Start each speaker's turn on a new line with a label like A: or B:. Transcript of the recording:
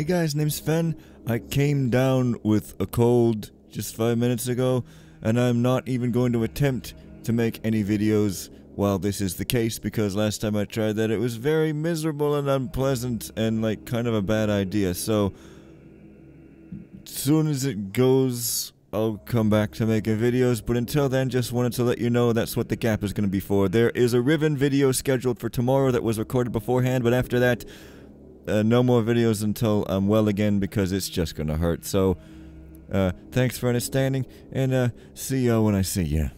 A: Hey guys, name's Fen. I came down with a cold just five minutes ago, and I'm not even going to attempt to make any videos while this is the case because last time I tried that it was very miserable and unpleasant and like kind of a bad idea. So, soon as it goes I'll come back to making videos, but until then, just wanted to let you know that's what the gap is going to be for. There is a Riven video scheduled for tomorrow that was recorded beforehand, but after that, uh, no more videos until I'm well again because it's just to hurt. So, uh, thanks for understanding, and uh, see y'all when I see ya.